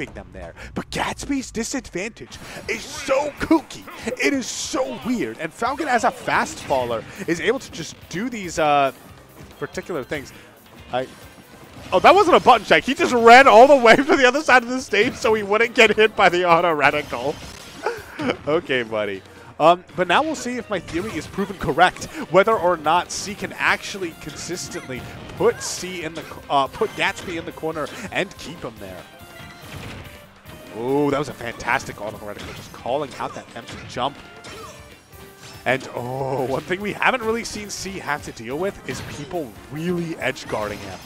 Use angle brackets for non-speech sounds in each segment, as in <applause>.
keeping them there. But Gatsby's disadvantage is so kooky. It is so weird. And Falcon, as a fast faller, is able to just do these uh, particular things. I, oh, that wasn't a button check. He just ran all the way <laughs> to the other side of the stage so he wouldn't get hit by the auto reticle. <laughs> okay, buddy. Um, but now we'll see if my theory is proven correct, whether or not Cee can actually consistently put Cee in the uh, put Gatsby in the corner and keep him there. Oh, that was a fantastic auto reticle, just calling out that empty jump. And oh, one thing we haven't really seen Cee have to deal with is people really edge guarding him.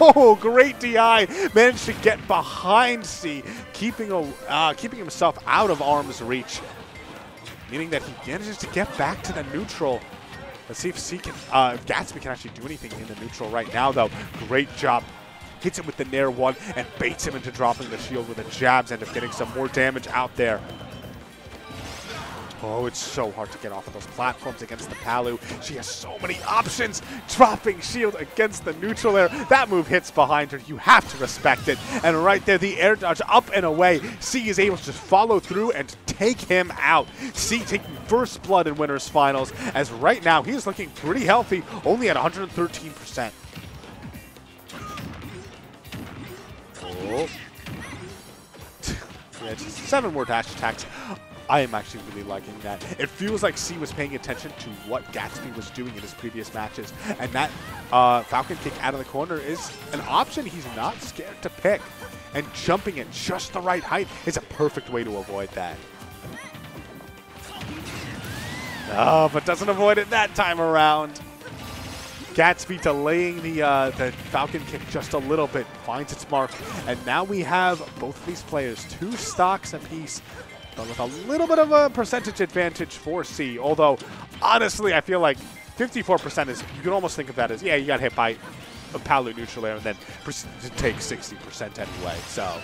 Oh, great DI! Managed to get behind Cee, keeping a, uh, keeping himself out of arm's reach meaning that he manages to get back to the neutral. Let's see if Cee can, uh, if Gatsby can actually do anything in the neutral right now, though. Great job. Hits him with the Nair 1 and baits him into dropping the shield with the jabs, end up getting some more damage out there. Oh, it's so hard to get off of those platforms against the Palu. She has so many options. Dropping shield against the neutral air. That move hits behind her. You have to respect it. And right there, the air dodge up and away. Cee is able to just follow through and take him out. Cee taking first blood in winners finals, as right now he is looking pretty healthy, only at 113%. Oh. yeah, seven more dash attacks. I am actually really liking that. It feels like Cee was paying attention to what Gatsby was doing in his previous matches, and that uh, Falcon kick out of the corner is an option he's not scared to pick. And jumping at just the right height is a perfect way to avoid that. Oh, but doesn't avoid it that time around. Gatsby delaying the uh, the Falcon kick just a little bit, finds its mark, and now we have both of these players two stocks apiece, but with a little bit of a percentage advantage for Cee. Although, honestly, I feel like 54% is you can almost think of that as yeah, you got hit by a Palu neutral air and then take 60% anyway. So.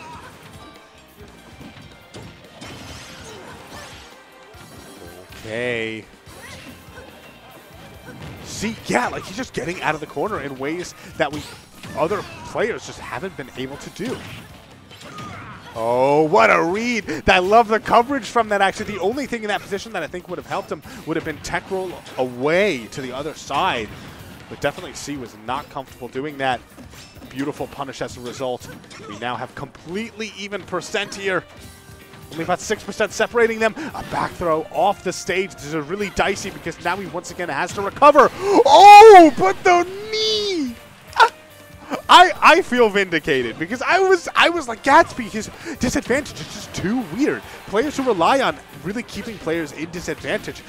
Okay. See, yeah, like he's just getting out of the corner in ways that we other players just haven't been able to do. Oh, what a read. I love the coverage from that, actually. The only thing in that position that I think would have helped him would have been tech roll away to the other side. But definitely Cee was not comfortable doing that. Beautiful punish as a result. We now have completely even percent here. Only about 6% separating them. A back throw off the stage. This is really dicey because now he once again has to recover. Oh, but the knee! I, I feel vindicated because I was I was like Gatsby, his disadvantage is just too weird. Players who rely on really keeping players in disadvantage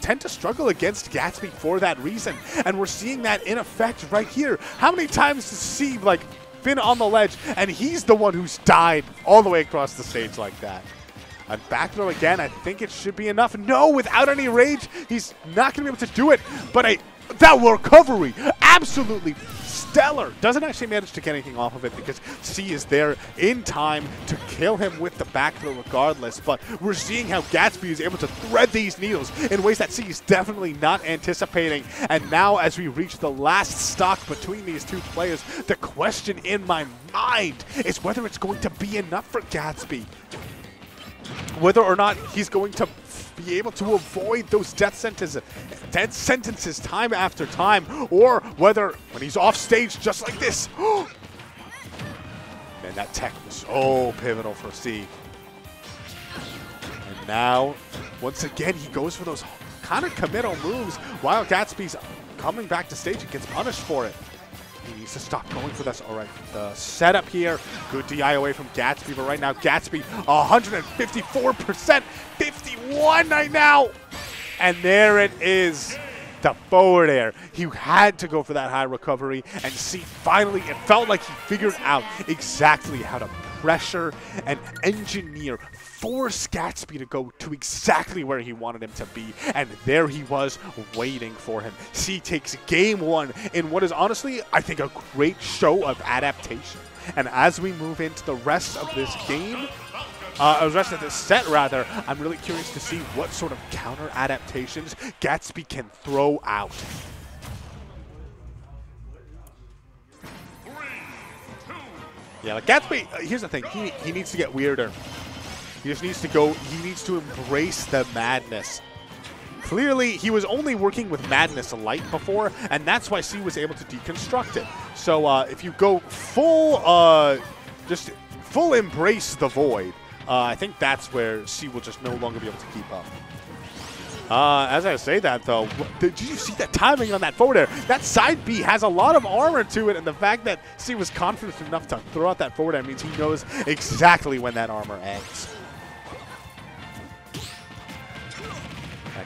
tend to struggle against Gatsby for that reason. And we're seeing that in effect right here. How many times does see like Finn on the ledge, and he's the one who's died all the way across the stage like that. And back throw again, I think it should be enough. No, without any rage, he's not going to be able to do it. But a, that recovery, absolutely stellar. Doesn't actually manage to get anything off of it because Cee is there in time to kill him with the back throw regardless. But we're seeing how Gatsby is able to thread these needles in ways that Cee is definitely not anticipating. And now as we reach the last stock between these two players, the question in my mind is whether it's going to be enough for Gatsby. Whether or not he's going to be able to avoid those death sentences, death sentences time after time, or whether when he's off stage just like this, <gasps> man, that tech was so pivotal for Cee. And now, once again, he goes for those kind of committal moves while Gatsby's coming back to stage and gets punished for it. He needs to stop going for this. All right, the setup here. Good DI away from Gatsby, but right now Gatsby 154%, 51 right now. And there it is. The forward air. He had to go for that high recovery and see finally it felt like he figured out exactly how to pressure and engineer force Gatsby to go to exactly where he wanted him to be, and there he was waiting for him. Cee takes game one in what is honestly, I think, a great show of adaptation. And as we move into the rest of this game, uh, the rest of this set, rather, I'm really curious to see what sort of counter adaptations Gatsby can throw out. Yeah, like Gatsby, uh, here's the thing. He, he needs to get weirder. He just needs to go, he needs to embrace the madness. Clearly, he was only working with Madness Light before, and that's why Cee was able to deconstruct it. So uh, if you go full, uh, just full embrace the void, uh, I think that's where Cee will just no longer be able to keep up. Uh, as I say that, though, did you see the timing on that forward air? That side B has a lot of armor to it, and the fact that Cee was confident enough to throw out that forward air means he knows exactly when that armor ends.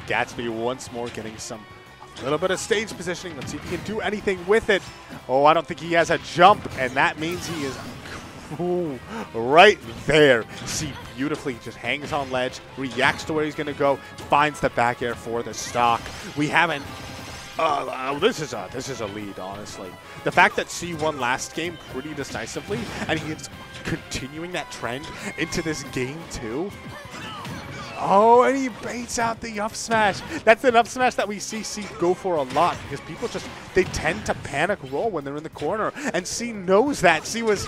Gatsby once more getting some a little bit of stage positioning. Let's see if he can do anything with it. Oh, I don't think he has a jump, and that means he is ooh, right there. See, beautifully just hangs on ledge, reacts to where he's going to go, finds the back air for the stock. We haven't. Uh, oh, this is a this is a lead, honestly. The fact that Cee won last game pretty decisively, and he's continuing that trend into this game too. Oh, and he baits out the up smash. That's an up smash that we see Cee go for a lot because people just, they tend to panic roll when they're in the corner. And Cee knows that. Cee was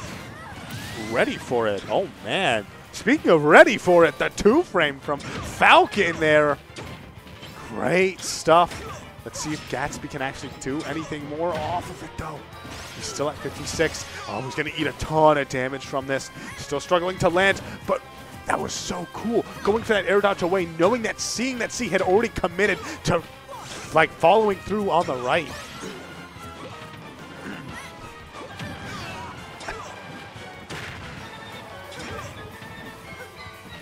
ready for it. Oh, man. Speaking of ready for it, the two frame from Falcon there. Great stuff. Let's see if Gatsby can actually do anything more off of it, though. He's still at 56. Oh, he's going to eat a ton of damage from this. Still struggling to land, but that was so cool. Going for that air dodge away, knowing that, seeing that Cee had already committed to, like, following through on the right.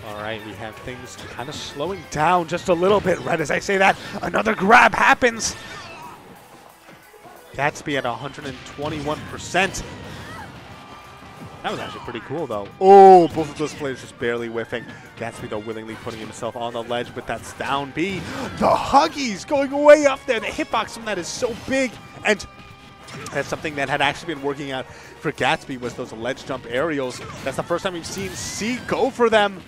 All right, we have things kind of slowing down just a little bit. Right as I say that, another grab happens. That's Gatsby at 121%. That was actually pretty cool, though. Oh, both of those players just barely whiffing. Gatsby, though, willingly putting himself on the ledge, but that's down B. The Huggies going way up there. The hitbox from that is so big. And that's something that had actually been working out for Gatsby was those ledge jump aerials. That's the first time we've seen Cee go for them.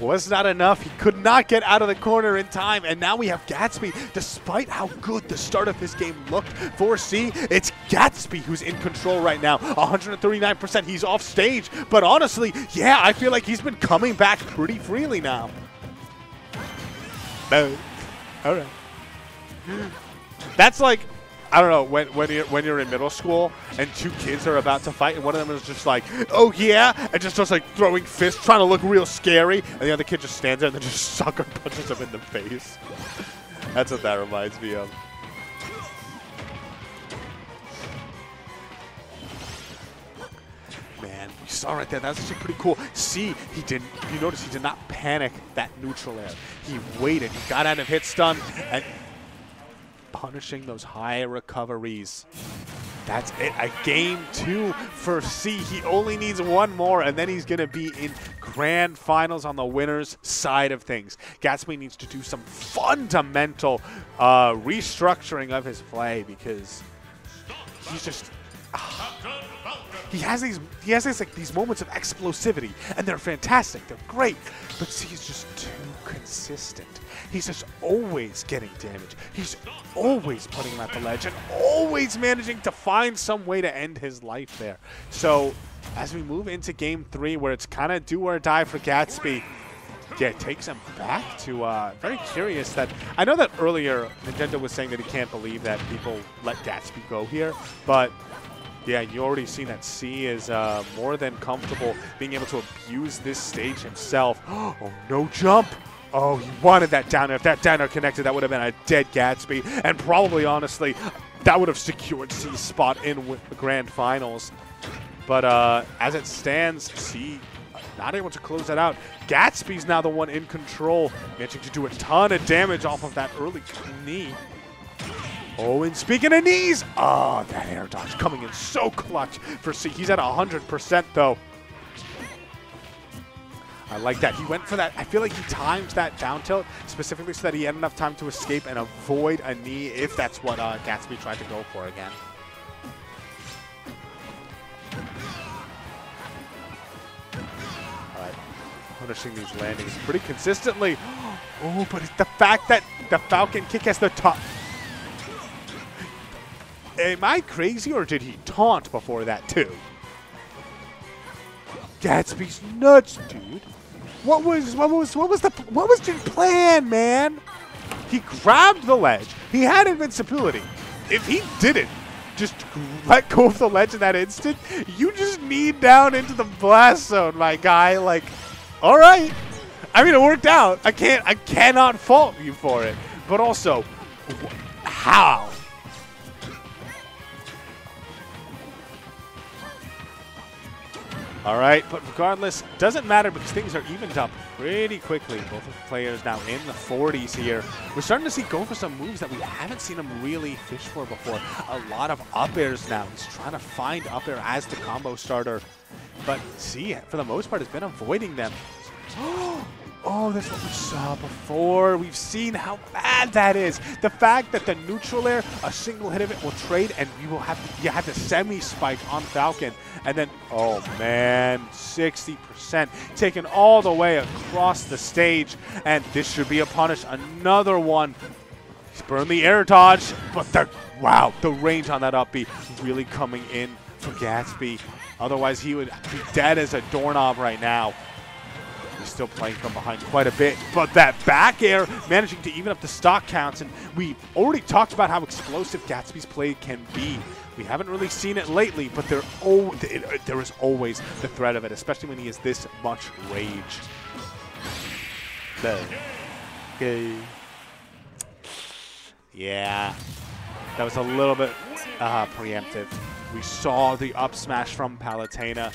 Was not enough. He could not get out of the corner in time. And now we have Gatsby. Despite how good the start of this game looked for Cee, it's Gatsby who's in control right now. 139%. He's off stage. But honestly, yeah, I feel like he's been coming back pretty freely now. All right. <gasps> That's like I don't know when when you're when you're in middle school and two kids are about to fight and one of them is just like, oh yeah, and just starts like throwing fists, trying to look real scary, and the other kid just stands there and then just <laughs> sucker punches him in the face. That's what that reminds me of. Man, you saw right there. That's actually pretty cool. See, he didn't. You notice he did not panic that neutral air. He waited. He got out of hit stun and punishing those high recoveries. That's it. A game two for Cee. He only needs one more, and then he's going to be in grand finals on the winner's side of things. Gatsby needs to do some fundamental uh, restructuring of his play because he's just. He has these he has these like these moments of explosivity and they're fantastic they're great but see he's just too consistent He's just always getting damage. He's always putting him at the ledge and always managing to find some way to end his life there. So as we move into game three where it's kind of do or die for Gatsby, yeah, it takes him back to uh, very curious that I know that earlier Nintendo was saying that he can't believe that people let Gatsby go here, but yeah, you already seen that Cee is uh, more than comfortable being able to abuse this stage himself. <gasps> Oh, no jump. Oh, he wanted that down air. If that down air connected, that would have been a dead Gatsby. And probably, honestly, that would have secured Cee's spot in the grand finals. But uh, as it stands, Cee not able to close that out. Gatsby's now the one in control, managing to do a ton of damage off of that early knee. Oh, and speaking of knees, oh, that air dodge coming in so clutch for Cee. He's at 100% though. I like that. He went for that. I feel like he timed that down tilt specifically so that he had enough time to escape and avoid a knee if that's what uh, Gatsby tried to go for again. All right, punishing these landings pretty consistently. <gasps> Oh, but it's the fact that the Falcon kick has the top. Am I crazy or did he taunt before that too? Gatsby's nuts, dude. What was what was what was the what was your plan, man? He grabbed the ledge. He had invincibility. If he didn't just let go of the ledge in that instant, you just need down into the blast zone, my guy. Like, all right. I mean, it worked out. I can't. I cannot fault you for it. But also, how? All right, but regardless, doesn't matter because things are evened up pretty quickly. Both of the players now in the 40s here. We're starting to see go for some moves that we haven't seen him really fish for before. A lot of up airs now. He's trying to find up air as the combo starter. But see, for the most part, has been avoiding them. <gasps> <gasps> Oh, Oh, that's what we saw before. We've seen how bad that is. The fact that the neutral air, a single hit of it will trade, and you will have to, you have the semi spike on Falcon, and then oh man, 60% taken all the way across the stage, and this should be a punish. Another one. Burned the air dodge, but the wow, the range on that up B really coming in for Gatsby. Otherwise, he would be dead as a doorknob right now. He's still playing from behind quite a bit, but that back air managing to even up the stock counts, and we already talked about how explosive Gatsby's play can be. We haven't really seen it lately, but there, oh, there is always the threat of it, especially when he is this much rage. Okay. Yeah, that was a little bit uh, preemptive. We saw the up smash from Palutena.